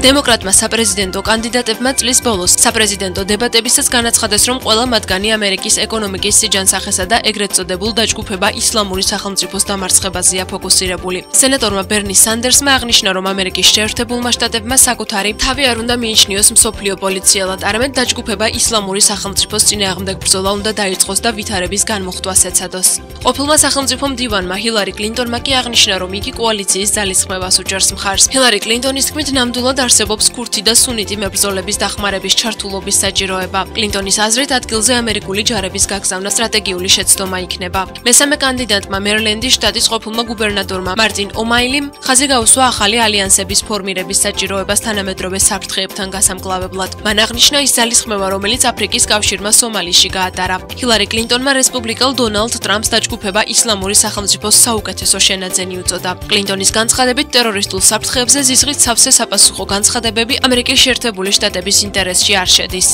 დემოკრატმა საპრეზიდენტო კანდიდატებმა წლის ბოლოს საპრეზიდენტო დებატებისას განაცხადეს, რომ ყველა მათგანი ამერიკის ეკონომიკის სიჯანსაღესა და ეგრეთ წოდებულ დაჯგუფება ისლამური სახელმწიფოს დამარცხებაზეა ფოკუსირებული. სენატორმა ბერნი სანდერსმა აღნიშნა, რომ ამერიკის შეერთებულმა შტატებმა საკუთარი თავი არ უნდა მიიჩნიოს მსოფლიო პოლიციელად, არამედ დაჯგუფება ისლამური სახელმწიფოს წინააღმდეგ ბრძოლა უნდა დაიწყოს და ვითარების განმუხტვას ეცადოს. ყოფილმა სახელმწიფო მდივანმა ჰილარი კლინტონმა კი აღნიშნა, რომ იგი კოალიციის ძალისხმევას უჭერს მხარს. ჰილარი კლინტონის თქმით, ნამდვილად არსებობს ქურთი და სუნიტი მებრძოლების დახმარების ჩართულობის საჭიროება. კლინტონის აზრით, ადგილზე ამერიკული ჯარების გაგზავნა სტრატეგიული შეცდომა იქნება. მესამე კანდიდატმა მერილენდის შტატის ყოფილმა გუბერნატორმა მარტინ ომაილიმ ხაზი გაუსვა ახალი ალიანსების ფორმირების საჭიროებას თანამედროვე საფრთხეებთან გასამკლავებლად. მან აღნიშნა ის ძალისხმევა, რომელიც აფრიკის კავშირმა სომალიში გაატარა. ჰილარი კლინტონმა რესპუბლიკელ დონალდ ტრამპს დაჯგუფება ისლამური სახელმწიფოს საუკეთესო შენაძენი უწოდა. კლინტონის განცხადებით ტერორისტულ საფრთხეებზე ზიზღით სავსე საპასუხო განცხადებები ამერიკის შეერთებული შტატების ინტერესში არ შედის.